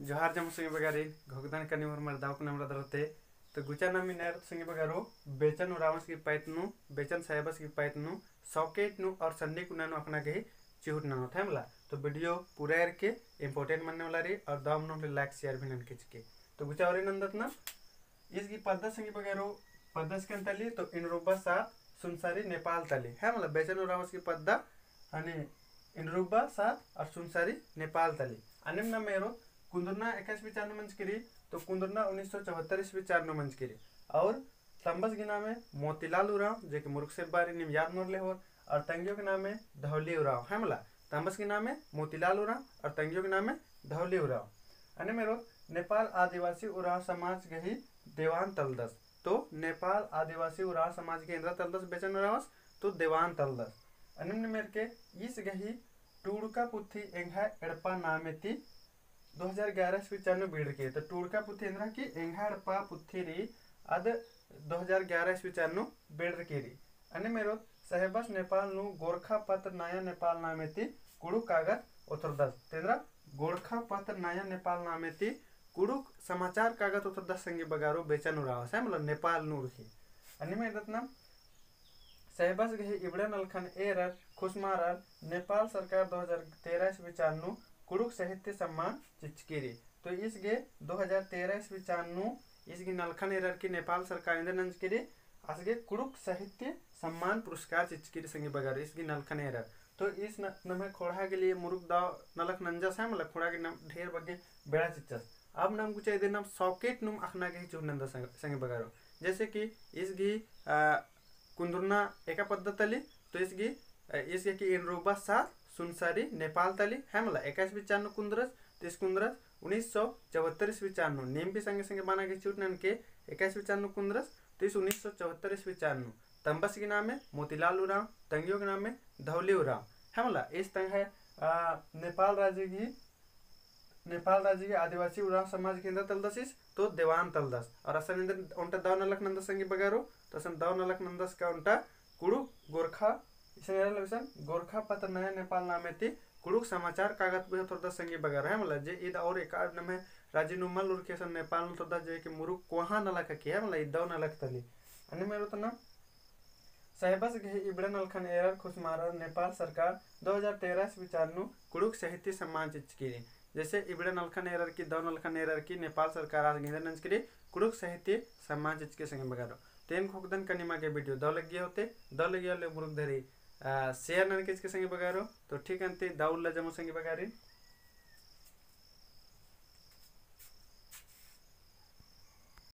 जोहार जम संगे बगारी, घोगदान कनी मोर मर दाव कुना मरद रहते तो गुचा नामी नैर संगे बगारो, बेचन रावस की पैतनु बेचन साहेबस की पैतनु सॉकेट नु और संडे कुना नु अपना के चिहुट ना होता है तो वीडियो पूरा के इंपॉर्टेंट मानने वाला रही और दाम नु लाइक शेयर भी नन खींच के तो गुचा और नंदत ना इसकी पद्धत संगे बगारो पद्धत के तली तो इनरुबा सात सुनसारी नेपाल तली। है मतलब बेचन रावस की पद्दा अनि इनरुबा सात और सुनसारी नेपाल तली। अनिम ना मेरो कुंदरना इक्कीस चार मंच करी तो कुंदरना उन्नीस सौ चौहत्तर ईस्वी चार मंच करी और तंबस के नाम है मोतीलाल उराव, जो कि मुर्ख से बारी निम याद मोर ले हो और तंगियों के नाम है धौली उराव। है मला तंबस के नाम है मोतीलाल उराव और तंगियों के नाम है धौली उराव। अने मेरो नेपाल आदिवासी उराव समाज गही देवान तलदस। तो नेपाल आदिवासी उराव समाज के इंद्रा तलदस बेचन उरावस तो देवान तलदस। अनिम्न मेर के इस गही टूड़का पुथी एंघा एड़पा नामेती 2011 से पचानवे बीड़ के तो टूरका पुथेन्द्रा की एंगाड़पा पुथेरी अद 2011 से पचानवे बीड़ के री। अने मेरो सहबस नेपाल नु गोरखा पत्र नया नेपाल नामे ती कुड़ू कागज़ उतर दस तेन्द्रा तो गोरखा पत्र नया नेपाल नामे ती कुड़ू समाचार कागज़ उतर दस संगी बगारो बेचन उड़ावस है? मतलब नेपाल नु ही अने में रत्ना सहबस गहे इबड़न अलखन एरर खुशमारर नेपाल सरकार दो हज़ार 2013 से पचानवे कुड़ुक साहित्य सम्मान चिचकिरी। तो इसगे 2013 ईस्वी चान्नु, इसगी नलखन एरर की नेपाल सरकार इंद्र नंजकिरी असगे कुड़ुक साहित्य सम्मान पुरस्कार चिचकिरी संगे बगार, इसगी नलखन एरर। तो इस नमे खोड़ा के लिए मुरुक दाव नलक नंजस है मतलब खोड़ा के नाम ढेर बगे बेड़ा चिचस। अब नाम कुछ इधर नाम सॉकेट नुम अखना के चुनंदा संगे बगारो। जैसे कि इसगी कुंदुरना एका पद्धतली तो इसगी इसके की इनरूबा सात सुनसारी, नेपाल तली, हेमला एक्काईस बिचानु कुंद्रस तीस कुंद्रस उन्नीस सौ चौहत्तर ईस्वी चान्नु नेम भी संगे संगे बना के चुटनन के? एक्काईस बिचानु कुंद्रस तीस उन्नीस सौ चौहत्तर ईस्वी चान्नु तंबस के नाम है मोतीलाल उराव तंगियों के नाम है धौली उराव हेमला इस तंग है नेपाल राज्य की नेपाल राज्य के आदिवासी उराव समाज के अंदर तलदसिस तो देवान तलदस। और असल अंदर उनका दाव नलक नंदस संगे बगारो। तो असल दाव नलक नंदस का उनका कुड़ू गोरखा गोरखा पत्र नया नेपाल नामे कुड़ुक समाचार कागज़ पे थोड़ा संगी बगैर है मतलब जे ईद और एक नमे राज़ी नुमल उर के नेपाल नु थोड़ा जे के मुरुक कोहा न लख के है मतलब ईद न लख तली अनि मेरो त न साहिबस के इब्रन अलखन एरर खुशमार नेपाल सरकार 2013 से विचारनु कुड़ुक साहित्य सम्मान चिचकी जैसे इब्रन अलखन एरर की दौन अलखन एरर की नेपाल सरकार आज के कुड़ुक सम्मान चिचके संगे बगारो. तेन खोकदन कनिमा के वीडियो होते गया मुरुक धरी. ಸೇರ್ನ ಕಿಚಕ ಸಂಗೆ ಬಗಾರು ತೊಟ್ಟಿ ಕಂತಿ ದೌಲ್ಲ ಜಮ ಸಂಗೆ ಬಗಾರಿ